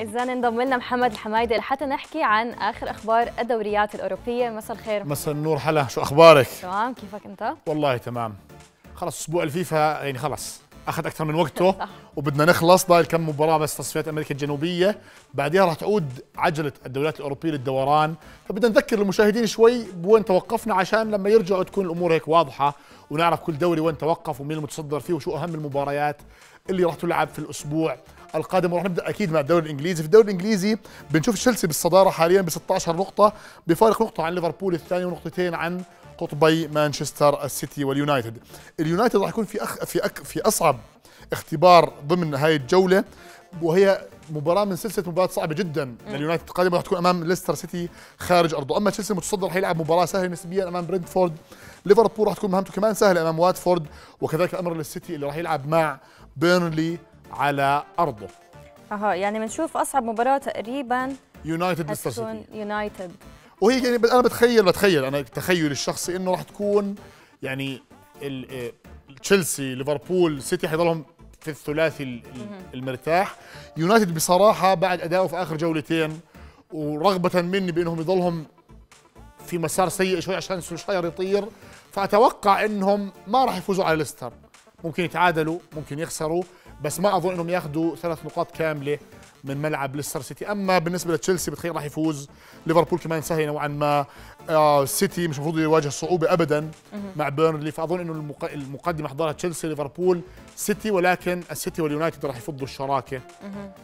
إذا انضم لنا محمد الحمايدي لحتى نحكي عن آخر أخبار الدوريات الأوروبية. مساء الخير. مساء النور حلا شو أخبارك؟ تمام. كيفك أنت؟ والله تمام. خلص أسبوع الفيفا يعني خلص. أخذ أكثر من وقته وبدنا نخلص. ضايل كم مباراة بس تصفيات أمريكا الجنوبية. بعدها راح تعود عجلة الدوريات الأوروبية للدوران. فبدنا نذكر المشاهدين شوي بوين توقفنا عشان لما يرجعوا تكون الأمور هيك واضحة ونعرف كل دوري وين توقف ومين المتصدر فيه وشو أهم المباريات اللي راح تلعب في الأسبوع. القادم وراح نبدأ أكيد مع الدوري الإنجليزي. في الدوري الإنجليزي بنشوف تشيلسي بالصدارة حاليا ب 16 نقطة بفارق نقطة عن ليفربول الثاني ونقطتين عن قطبي مانشستر السيتي واليونايتد. اليونايتد راح يكون في أخ في أك في أصعب اختبار ضمن هاي الجولة وهي مباراة من سلسلة مباريات صعبة جدا. لليونايتد القادمة راح تكون أمام ليستر سيتي خارج أرضه، أما تشيلسي المتصدر راح يلعب مباراة سهلة نسبيا أمام برينتفورد، ليفربول راح تكون مهمته كمان سهلة أمام واتفورد، وكذلك الأمر للسيتي اللي راح يلعب مع بيرنلي على أرضه. أها يعني بنشوف أصعب مباراة تقريبا يونايتد ليستر. يونايتد وهي يعني أنا بتخيل بتخيل أنا تخيلي الشخصي إنه راح تكون يعني تشيلسي ليفربول سيتي حيضلهم في الثلاثي المرتاح يونايتد بصراحة بعد ادائه في آخر جولتين ورغبة مني بإنهم يضلهم في مسار سيء شوي عشان سولشاير يطير فأتوقع إنهم ما راح يفوزوا على ليستر ممكن يتعادلوا ممكن يخسروا بس ما أظن إنهم ياخذوا ثلاث نقاط كاملة من ملعب ليستر سيتي. أما بالنسبة لتشيلسي بتخيل راح يفوز. ليفربول كمان سهل نوعا ما. آه سيتي مش المفروض يواجه صعوبة ابدا مع بيرنلي. فأظن إنه المقدمة حيضلها تشيلسي ليفربول سيتي ولكن السيتي واليونايتد راح يفضوا الشراكة.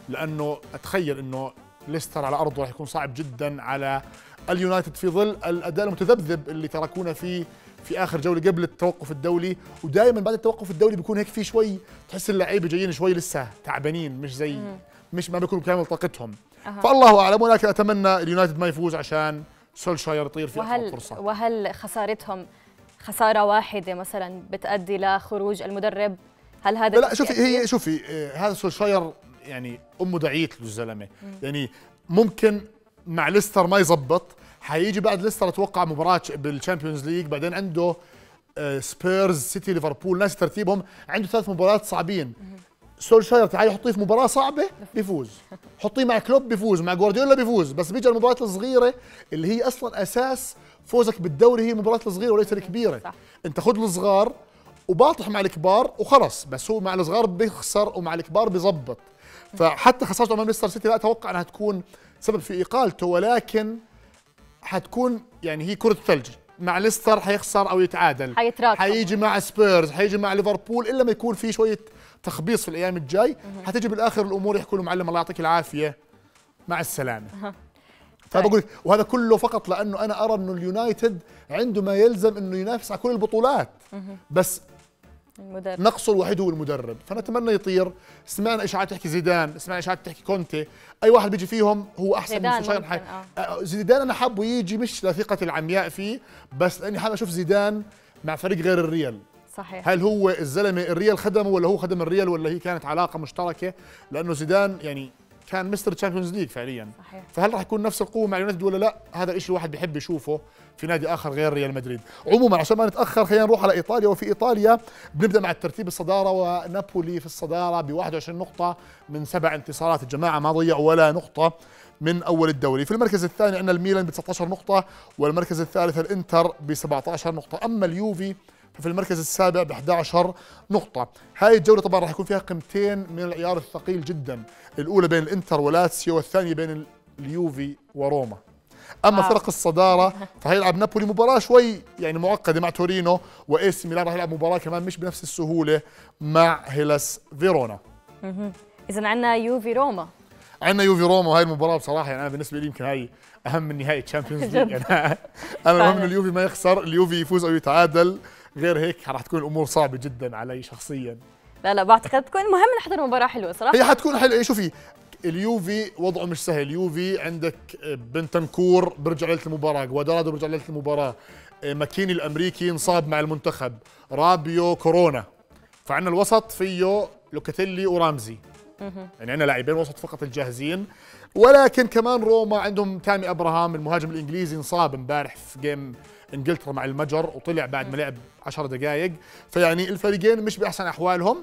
لأنه أتخيل إنه ليستر على أرضه راح يكون صعب جدا على اليونايتد في ظل الأداء المتذبذب اللي تركونا فيه في آخر جولة قبل التوقف الدولي ودائما بعد التوقف الدولي بيكون هيك في شوي تحس اللعيبة جايين شوي لسه تعبانين مش زي مش ما بيكونوا بكامل طاقتهم. أه. فالله أعلم ولكن أتمنى اليونايتد ما يفوز عشان سولشاير يطير في وهل فرصة. وهل خسارتهم خسارة واحدة مثلا بتؤدي لخروج المدرب؟ هل هذا لا شوفي هي شوفي آه هذا سولشاير يعني أمه دعيت له الزلمه يعني ممكن مع ليستر ما يزبط حيجي بعد ليستر أتوقع مباراة بال Champions League. بعدين عنده سبيرز سيتي ليفربول ناسي ترتيبهم. عنده ثلاث مباريات صعبين. سولشاير تعالي حطيه في مباراة صعبة بيفوز. حطيه مع كلوب بيفوز. مع جوارديولا بيفوز. بس بيجي المباريات الصغيرة اللي هي أصلا أساس فوزك بالدوري هي المباريات الصغيرة وليس الكبيرة. صح. أنت خذ الصغار وباطح مع الكبار وخلص بس هو مع الصغار بيخسر ومع الكبار بيظبط. فحتى خسارته أمام ليستر سيتي لا أتوقع إنها تكون سبب في اقالته ولكن حتكون يعني هي كرة ثلج. مع ليستر حيخسر أو يتعادل. حيتراكم. حيجي مع سبيرز حيجي مع ليفربول إلا ما يكون في شوية تخبيص في الأيام الجاي. حتجي بالآخر الأمور يحكوا له معلم الله يعطيك العافية. مع السلامة. فبقول لك وهذا كله فقط لأنه أنا أرى أنه اليونايتد عنده ما يلزم أنه ينافس على كل البطولات. بس المدرب. نقصه الوحيد هو المدرب. فنتمنى يطير. سمعنا إشاعات تحكي زيدان سمعنا إشاعات تحكي كونتي. أي واحد بيجي فيهم هو أحسن من حي... آه. آه، زيدان أنا حابه يجي مش لثقتي العمياء فيه بس لأني حابب أشوف زيدان مع فريق غير الريال. صحيح. هل هو الزلمة الريال خدمه ولا هو خدم الريال ولا هي كانت علاقة مشتركة؟ لأنه زيدان يعني كان Mister Champions League فعليا. صحيح. فهل راح يكون نفس القوة مع اليونايتد ولا لا؟ هذا الشيء الواحد بيحب يشوفه في نادي آخر غير ريال مدريد. عموما عشان ما نتأخر خلينا نروح على إيطاليا. وفي إيطاليا بنبدأ مع الترتيب الصدارة ونابولي في الصدارة ب 21 نقطة من سبع انتصارات. الجماعة ما ضيعوا ولا نقطة من أول الدوري. في المركز الثاني عندنا الميلان ب 19 نقطة والمركز الثالث الإنتر ب 17 نقطة. أما اليوفي ففي المركز السابع ب 11 نقطة. هاي الجولة طبعا راح يكون فيها قيمتين من العيار الثقيل جدا. الأولى بين الإنتر ولاتسيو والثانية بين اليوفي وروما. أما آه. فرق الصدارة فهيلعب نابولي مباراة شوي يعني معقدة مع تورينو وايس ميلان راح يلعب مباراة كمان مش بنفس السهولة مع هيلاس فيرونا. اذا عندنا يوفي روما. عندنا يوفي روما وهي المباراة بصراحة يعني أنا بالنسبة لي يمكن هاي أهم من نهائي Champions League يعني أنا المهم اليوفي ما يخسر اليوفي يفوز أو يتعادل. غير هيك راح تكون الأمور صعبة جدا علي شخصيا. لا لا بعتقد تكون المهم نحضر مباراة حلوة صراحة. هي حتكون حلوة. شوفي اليوفي وضعه مش سهل. اليوفي عندك بنتنكور برجع ليلة المباراة جوادرادو برجع ليلة المباراة ماكيني الأمريكي انصاب مع المنتخب رابيو كورونا. فعندنا الوسط فيه لوكاتيلي ورامزي. يعني عندنا لاعبين وسط فقط الجاهزين. ولكن كمان روما عندهم تامي أبراهام المهاجم الإنجليزي انصاب امبارح في game إنجلترا مع المجر وطلع بعد ما لعب 10 دقائق فيعني الفريقين مش بأحسن أحوالهم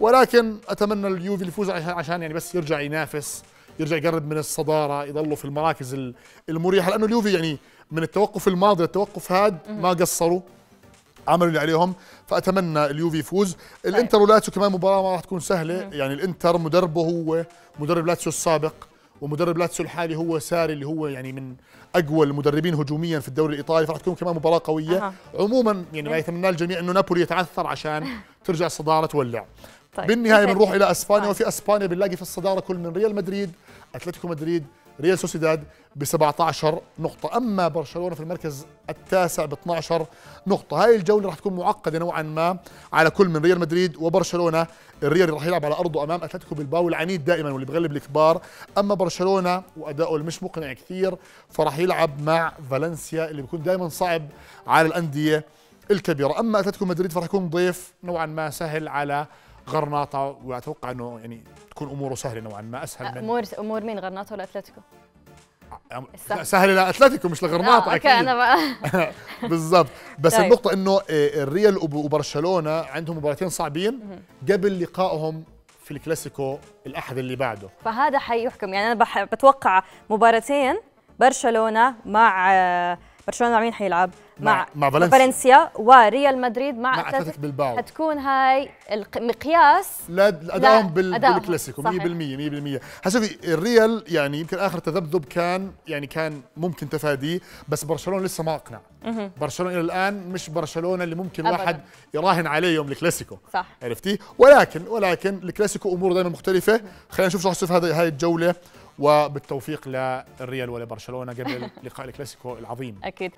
ولكن أتمنى اليوفي يفوز عشان يعني بس يرجع ينافس يرجع يقرب من الصدارة يضلوا في المراكز ال- المريحة. لأنه اليوفي يعني من التوقف الماضي للتوقف هاد ما قصروا. عملوا اللي عليهم فأتمنى اليوفي يفوز. الإنتر ولاتسيو كمان مباراة ما راح تكون سهلة. يعني الإنتر مدربه هو مدرب لاتسيو السابق ومدرب لاتسيو الحالي هو ساري اللي هو يعني من أقوى المدربين هجوميا في الدوري الإيطالي فراح تكون كمان مباراة قوية. أها. عموما يعني ما يتمناه الجميع إنه نابولي يتعثر عشان ترجع الصدارة تولع. طيب. بالنهاية بنروح إلى أسبانيا طيب. وفي أسبانيا بنلاقي في الصدارة كل من ريال مدريد أتلتيكو مدريد ريال سوسيداد ب 17 نقطة، أما برشلونة في المركز التاسع ب 12 نقطة، هاي الجولة راح تكون معقدة نوعا ما على كل من ريال مدريد وبرشلونة، الريال راح يلعب على أرضه أمام أتلتيكو بالباو العنيد دائما واللي بغلب الكبار، أما برشلونة وأداؤه المش مقنع كثير فراح يلعب مع فالنسيا اللي بيكون دائما صعب على الأندية الكبيرة، أما أتلتيكو مدريد فراح يكون ضيف نوعا ما سهل على غرناطة وأتوقع أنه يعني تكون أموره سهلة نوعا ما أسهل من امور امور مين غرناطة ولا أتلتيكو؟ السهل. سهل لاتلتيكو مش لغرناطة آه، أكيد أنا بقى بالضبط بس طيب. النقطة إنه آه، الريال وب- وبرشلونة عندهم مباراتين صعبين قبل لقائهم في الكلاسيكو الأحد اللي بعده فهذا حيحكم يعني أنا بتوقع مباراتين برشلونة مع آه، برشلونة مع مين حيلعب؟ مع- مع فالنسيا. وريال مدريد. مع, مع اتلتيك بالباو. حتكون هاي المقياس لا ادائهم لا، بال... بالكلاسيكو 100% صحيح. 100% هشوفي الريال يعني يمكن آخر تذبذب كان يعني كان ممكن تفاديه بس برشلونة لسه ما أقنع. برشلونة إلى الآن مش برشلونة اللي ممكن أبداً. الواحد يراهن عليه يوم الكلاسيكو. صح. عرفتي؟ ولكن ولكن الكلاسيكو اموره دائما مختلفة. خلينا نشوف شو حيصير في هذه هاي الجولة. وبالتوفيق للريال ولبرشلونة قبل لقاء الكلاسيكو العظيم. أكيد.